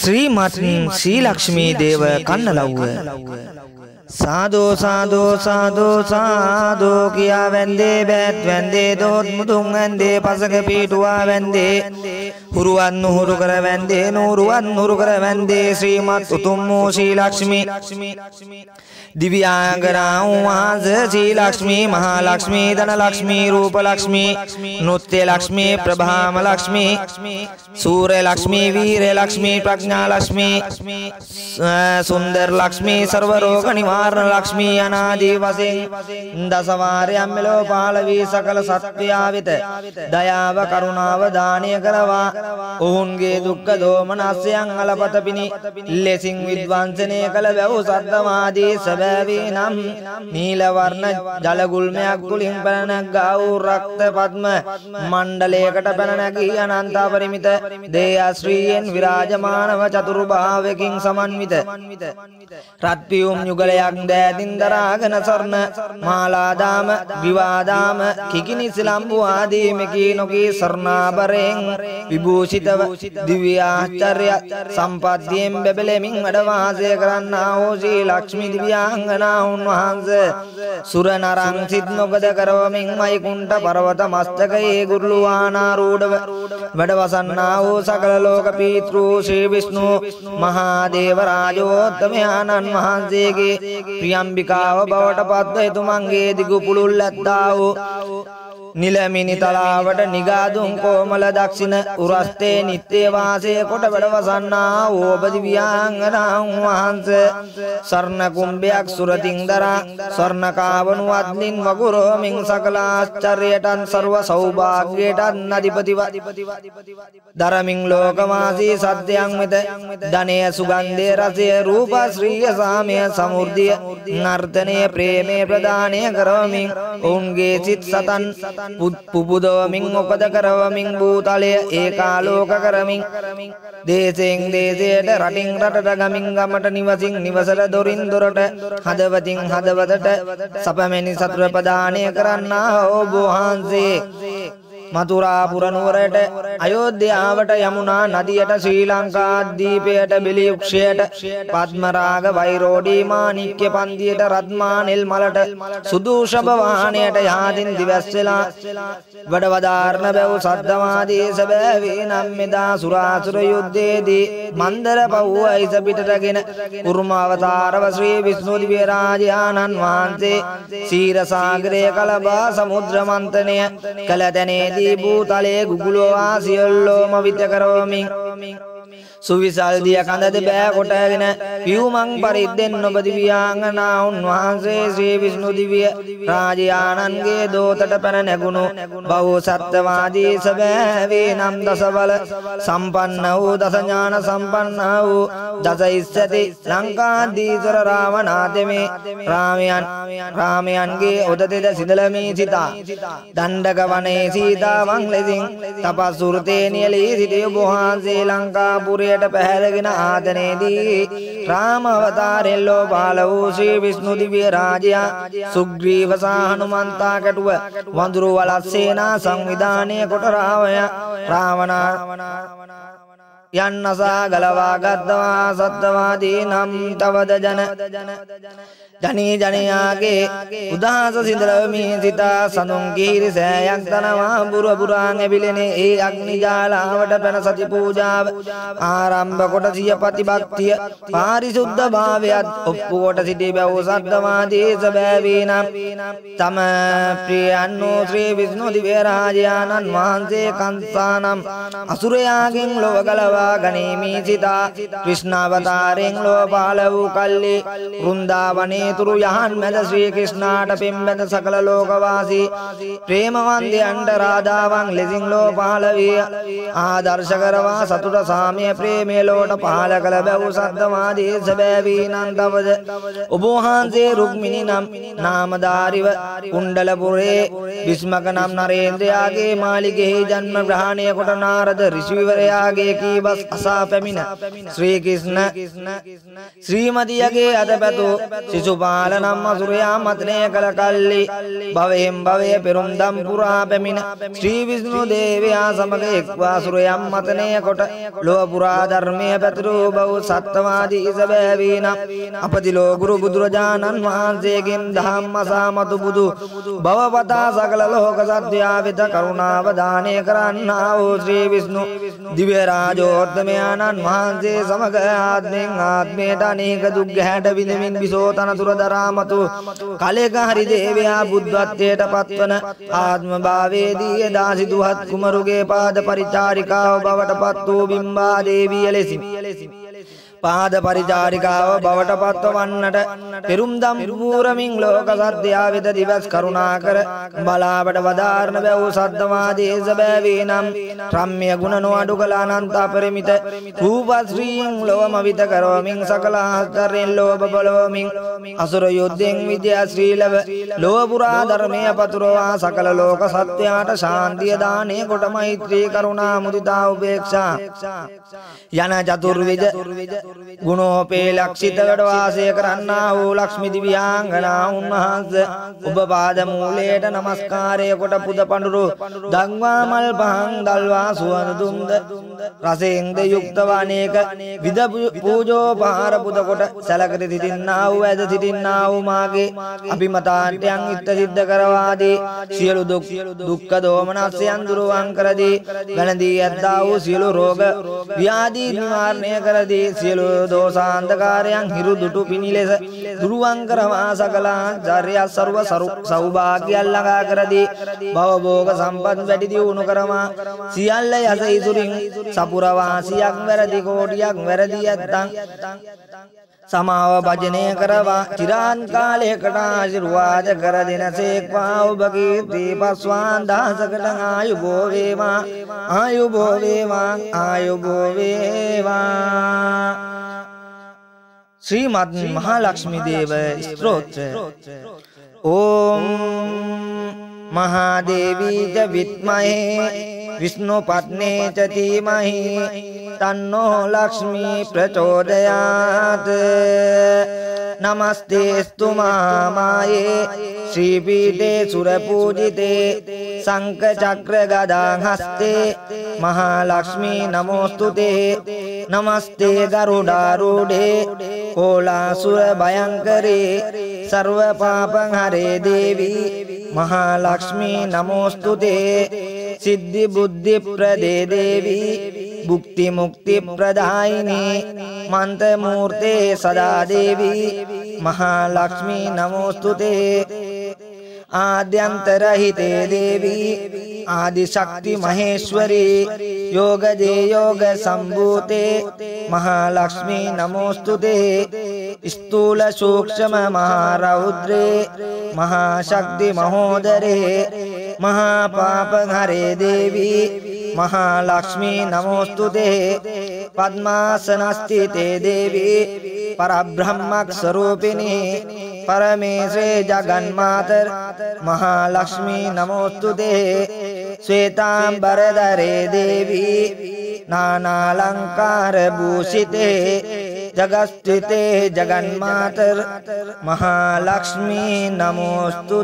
ශ්‍රීමත් ශ්‍රී ලක්ෂ්මී දේව කන්නලව්ව. සාදෝ සාදෝ සාදෝ සාදෝ කියා වැන්දේ බෑත් වැන්දේ දෝත් මුදුන් වැන්දේ පසක පීටුවා වැන්දේ. හුරුවන් නුහුරු කර වැන්දේ නූරුවන් නුරු කර වැන්දේ ශ්‍රීමත් උතුම් වූ ශ්‍රී ලක්ෂ්මී දිව්‍යාංගනා වහන්ස ශ්‍රී ලක්ෂ්මී මහා ලක්ෂ්මී ධන ලක්ෂ්මී රූප ලක්ෂ්මී නෘත්‍ය ලක්ෂ්මී ප්‍රභාම ලක්ෂ්මී සූර්ය ලක්ෂ්මී වීර ලක්ෂ්මී ප්‍රඥා ලක්ෂ්මී සුන්දර ලක්ෂ්මී සර්ව රෝග නිවාරණ ලක්ෂ්මී අනාදී වශයෙන් දසවාරයන් මෙලෝ පාල වී සකල සත්වයා වෙත දයාව කරුණාව දානය කරවා ඔවුන්ගේ දුක්ඛ දෝමනස්යන් අලපත පිණි ලෙසින් විද්වංසනය කළ වැව් සද්දමාදී සැබෑවී නම්. නීල වර්ණ ජල ගුල්මයක් තුලින් පැන නැග්ගා වූ රක්ත පද්ම මණ්ඩලයකට පැන නැගී අනන්ත පරිමිත. දේයශ්‍රීයෙන් විරාජමානව චතුරු භාවයකින් සමන්විත. රත් පියුම් යුගලයක් දෑතින් දරාගෙන සර්ණ. මාලාදාම විවාදාම කිකිනි සිලම්බු ආදී මෙකී නොකී සර්ණාභරයෙන් විභූෂිතව දිව්‍ය ආශ්චර්ය සම්පත්තියෙන් බැබලෙමින් වැඩ වාසය කරන්නා වූ ශ්‍රී ලක්ෂ්මී දිව්‍යාංගනා උන්වහන්සේ. සුර නරං සිත් නොගද කරවමින් මයිකුණ්ඨ පර්වත මස්තකයේ ගුරුවානාරූඪව වැඩ වසන්නා වූ සකල ලෝක පීතෘ ශ්‍රී විෂ්ණු මහා දේව රාජෝත්තමයන්න් වහන්සේගේ ප්‍රියම්බිකාව බවට පත්ව එතුමන්ගේ දිගු පුළුල් ඇත්තා වූ නිලමිනි තලාවට නිගාදුන් කෝමල දක්ෂින උරස්තේ නිත්‍ය වාසය කොට වැඩවසන්නා ඕපදිව්‍යාංගනා වහන්ස. සර්ණ කුම්භයක් සුරතින් දරා ස්වර්ණ කාවනු අත්නින් වගුරෝමින් සකලාශ්චර්යයටත් සර්ව සෞභාග්‍යයටත් අධිපතිව. දරමින් ලෝකවාසී සත්‍යයන් වෙත ධනය සුගන්ධය රසය රූප ශ්‍රීය සාමය සමෘද්ධිය නර්තනය ප්‍රේමය ප්‍රදානය කරවමින් ඔවුන්ගේ සිත් සතන් පුපුදවමින් උපද කරවමින් භූතලය ඒකාලෝක කරමින් දේශයෙන් දේශයට රටින් රටට ගමින් ගමට නිවසින් නිවසට දොරින් දොරට හදවතින් හදවතට සපමැනි සතුර ප්‍රදානය කරන්නා ඔබ වහන්සේ මතුරා පුරනුවරට අයෝධ්‍යාවට යමුනා නදියට ශ්‍රී ලංකා දීපයට බිලියුක්ෂයට පද්මරාග වෛරෝඩී මාණික්‍ය පන්දියට රත්මා නෙල් මලට සුදූෂභ වාහනයට යහදින් දිවැස්සලා වැඩ වදාරණ බැව් සද්දමාදී සැබෑවේ නම් මෙදා සුරාසුර යුද්ධයේදී මන්දර පව් අයිස පිටටගෙන කුරුම අවතාරව ශ්‍රී විෂ්ණු දිව්‍ය රාජානන් වහන්සේ සීරසාගරය කලබා සමුද්‍ර මන්තනය කළ තැනේදී ආදී භූතලයේ ගුගුලෝවා සියල්ලෝම විත කරවමින් සුවිසල් දිය කඳද බෑ කොටගෙන පියුමන් පරිද්දෙන් ඔබ දිව්‍යාංගනා උන්වහන්සේ ශ්‍රී විෂ්ණු දිව්‍ය රාජයාණන්ගේ දෝතට පැන නැගුණු බහු සත්‍යවාදී සබෑවේ නම් දසබල සම්පන්න වූ දස ඥාන සම්පන්න වූ දස ඉස්සති ලංකාදීසර රාවණාතෙමේ රාමයන් රාමයන්ගේ ඔදතෙද සිදලමී සිතා. දණ්ඩක වනේ සීතාවන් ලෙසින් තපස් සුරතේ නියලී සිටිය වහන්සේ ලංකාපුරයට පැහැරගෙන ආතනේදී රාම අවතාරෙල්ලෝ පහළ වූ ශ්‍රී විෂ්ණු දිව්‍ය රාජයා සුග්‍රීව සහ හනුමන්තා කැටුව වඳුරු වලත් සේනා සංවිධානය කොට රාවය රාවණා යන්නසා ගලවා ගත්වා සත්වාදී නම් තවද ජන. ජනී ජනයාගේ උදහස සිදලවමී සිතා සඳුන් ගීරි සෑයක් තනවා බුර පුරාන් ඇවිලෙනේ ඒ අග්නි ජාලාවට පැන සති පූජාව. ආරම්භ කොට සිය ප්‍රතිභක්තිය පාරිශුද්ධ භාවයත් ඔප්පු කොට සිටි බැව් සද්දමාදී සබෑවී නම් තම ප්‍රියන්නෝ ශ්‍රී විෂ්ණු දිව්‍ය රාජයාණන් වහන්සේ කංසානම් අසුරයාගෙන් ලොව ගලවා ගනීමී සිතා කෘෂ්ණාවතාරයෙන් ලෝ පහළ වූ කල්ලි වෘන්දාවනේ තුරු යහන් මැද ශ්‍රී ක්‍රිෂ්ණාට පෙම්බැඳ සකල ලෝකවාසී ප්‍රේමවන්තයන්ට රාධාවන් ලෙසින් ලෝ පහළ විය. ආදර්ශ කරවා සතුට සාමය ප්‍රේමය ලෝට පහළ කළ බැව් සද්දමාදී සැබෑවී නන්දවද. ඔබ වහන්සේ රුක්මිණි නම් නාමධාරිව කුණ්ඩලපුරේ විස්මක නම් නරේන්ද්‍රයාගේ මාලිගෙහි ජන්ම ග්‍රහණය කොට නාරද ඍෂිවරයාගේ කීබ වස් අසා පැමිණ. ශ්‍රී කිෂ්ණ ශ්‍රීමතියගේ අත පැතු සිසුපාල නම් අසුරයා මතනය කළ කල්ලි. භවයෙන් භවය පෙරුම් දම් පුරා පැමිණ. ශ්‍රී විෂ්ණු දේවයා සමග එක්වා සුරයම් මතනය කොට ලොව පුරා ධර්මය පැතුරූ බව සත්තවාදී ඉසබෑවීන අපතිලෝ ගුරු බුදුරජාණන් වහන්සේගෙන් දහම් අසාමතු බුදු බවපතා සකල ලෝක සත්වයා වෙත කරුණාව දානය කරන්නා වූ ශ්‍රී විෂ්ණු. දිව්‍ය රාජෝත්තමයාණන් වහන්සේ සමග ආත්මෙන් ආත්මයට අනේක දුක් ගැහැට විඳමින් විසෝ තනතුර දරාමතු කලෙක හරි දේවයා බුද්ධත්වයට පත්වන ආත්ම භාවයේදී එදා සිදුහත් කුමරුගේ පාද පරිචාරිකාව බවට පත් වූ බිම්බා දේවිය ලෙසින් පාද පරිචාරිකාව බවට පත්වවන්නට පෙරුම්දම් පූරමින් ලෝක සත්‍යයා වෙත දිවස් කරුණා කර බලාවට වදාරණ බැව් සද්ධමාදේශ බෑවේ නම් රම්‍ය ගුණ නොඅඩු කළ අනන්ත අපරිමිත රූපශ්‍රීන් ලොවම විත කරවමින් සකල ආස්තරයෙන් ලෝභ බලවමින් අසුර යුද්ධෙන් විද්‍යා ශ්‍රීලව ලොව පුරා ධර්මය පතුරවා සකල ලෝක සත්‍යයාට ශාන්තිය දානය කොට මෛත්‍රී කරුණා මුදිතා උපේක්ෂා. යන චතුර්විද ගුණෝපේ ලක්ෂිතකට වාසය කරන්නා වූ ලක්ෂ්මි දිව්‍යාංගනා උන්වහන්ස ඔබ පාද මූලයට নমස්කාරය කොට පුද පඬුරු දංවා මල් පහන් දල්වා සුවඳ දුම්ද රසයෙන්ද යුක්ත වනේක විද පූජෝපහාර පුද කොට සැලකර සිටින්නා වූ ඇද සිටින්නා වූ මාගේ අභිමතාන්තයන් ඉත්ත සිද්ධ කරවාදී සියලු දුක් දුක්ඛ දෝමනස්යන් දුරවන් කරදී ගණදී ඇත්තා වූ සියලු රෝග ව්‍යාධි නිවාරණය කරදී සියලු දෝසාන්ධකාරයන් හිරු දුටු පිණි ලෙස දුරුවන් කරවා සකලා චර්ය සර්ව සෞභාග්‍යයන් ළඟා කරදී භවභෝග සම්පත් වැඩි දියුණු කරවා සියල්ල යස ඉසුරින් සපුරවාසියක් වැරදි කෝටියක් වැරදි ඇත්තන් සමාව භජනය කරවා චිරාන් කාලයකට ආශිර්වාද කර දෙනසේක්වා. ඔබ කීර්ති පස්වාන් දහසකට ආයුබෝ වේවා. ආයුබෝ වේවා. ආයුබෝ වේවා. ශ්‍රීමත් මහලක්ෂ්මී දේව ස්තෝත්‍ර ඕම් මහාදේවීච විත්මහේ විෂ්ණු පත්නේ ච ධීමහි තන්නෝ ලක්ෂ්මී ප්‍රචෝදයාත් නමස්තේස්තු මහාමායේ ශ්‍රීපීඨේ සුරපූජිතේ සංක චක්‍ර ගදාං හස්තේ මහාලක්ෂ්මී නමෝස්තුතේ. නමස්තේ ගරුඩාරූಢේ කෝලාසුර භයංකරේ සර්ව පාපං හරේ දේවී මහාලක්ෂ්මී නමෝස්තුතේ සිද්ධි බුද්ධි ප්‍රදේ දේවී භුක්ති මුක්ති ප්‍රදායිනී මන්ත මූර්තේ සදා දේවී මහාලක්ෂ්මී නමෝස්තුතේ आद्यन्तरहिते देवी आदिशक्तिमहेश्वरी योगजे योगसम्भूते महालक्ष्मी नमोऽस्तु ते स्थूलसूक्ष्ममहारौद्रे महापाप हरे देवी महालक्ष्मी नमोऽस्तु ते पद्मासनस्थिते देवी परब्रह्मस्वरूपिणी परमेश्वरे जगन्मातर् महालक्ष्मी नमोऽस्तु ते। श्वेताम्बरधरे देवी नानालङ्कारभूषिते। जगस्थिते जगन्मातर् महालक्ष्मी नमोऽस्तु